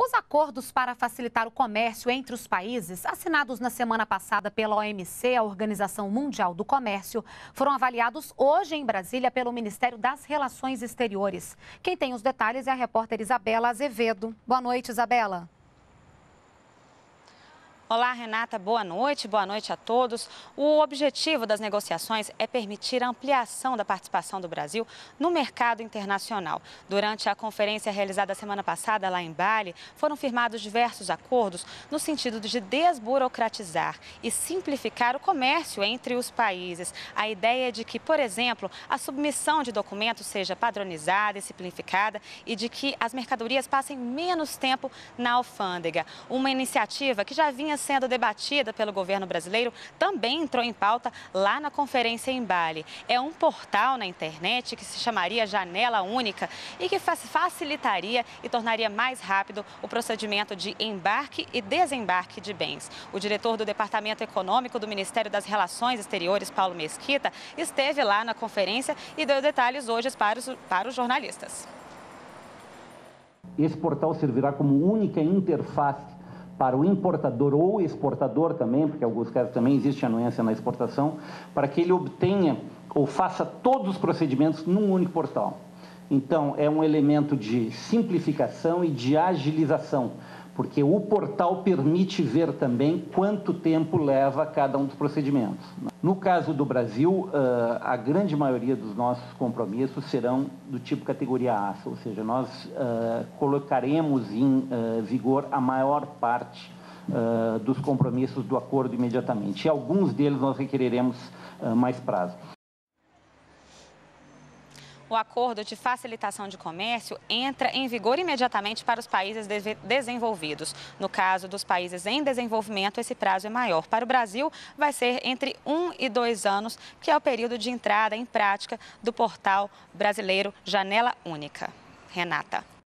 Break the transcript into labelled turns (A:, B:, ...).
A: Os acordos para facilitar o comércio entre os países, assinados na semana passada pela OMC, a Organização Mundial do Comércio, foram avaliados hoje em Brasília pelo Ministério das Relações Exteriores. Quem tem os detalhes é a repórter Isabela Azevedo. Boa noite, Isabela.
B: Olá, Renata, boa noite, boa noite a todos. O objetivo das negociações é permitir a ampliação da participação do Brasil no mercado internacional. Durante a conferência realizada semana passada lá em Bali, foram firmados diversos acordos no sentido de desburocratizar e simplificar o comércio entre os países. A ideia é de que, por exemplo, a submissão de documentos seja padronizada e simplificada e de que as mercadorias passem menos tempo na alfândega. Uma iniciativa que já vinha sendo debatida pelo governo brasileiro também entrou em pauta lá na conferência em Bali. É um portal na internet que se chamaria Janela Única e que facilitaria e tornaria mais rápido o procedimento de embarque e desembarque de bens. O diretor do Departamento Econômico do Ministério das Relações Exteriores, Paulo Mesquita, esteve lá na conferência e deu detalhes hoje para os, para os jornalistas.
C: Esse portal servirá como única interface para o importador ou exportador também, porque em alguns casos também existe anuência na exportação, para que ele obtenha ou faça todos os procedimentos num único portal. Então, é um elemento de simplificação e de agilização, porque o portal permite ver também quanto tempo leva cada um dos procedimentos. No caso do Brasil, uh, a grande maioria dos nossos compromissos serão do tipo categoria A, ou seja, nós uh, colocaremos em uh, vigor a maior parte dos compromissos do acordo imediatamente. E alguns deles nós requereremos mais prazo.
B: O acordo de facilitação de comércio entra em vigor imediatamente para os países desenvolvidos. No caso dos países em desenvolvimento, esse prazo é maior. Para o Brasil, vai ser entre um e dois anos, que é o período de entrada em prática do portal brasileiro Janela Única. Renata.